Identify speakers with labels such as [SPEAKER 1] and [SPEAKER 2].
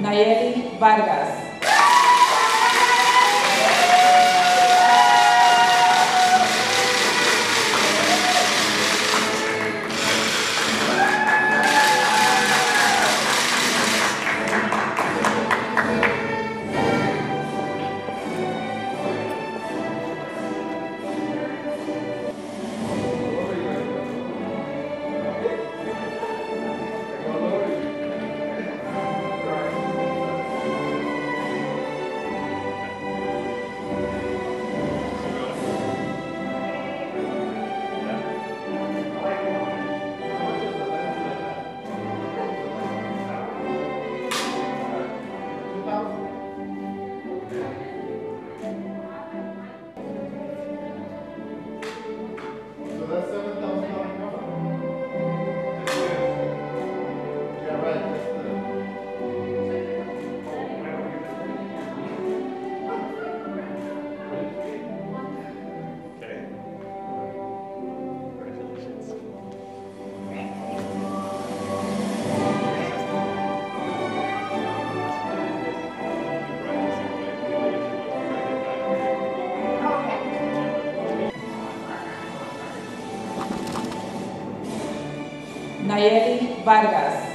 [SPEAKER 1] Nayeli Vargas. Nayeli Vargas.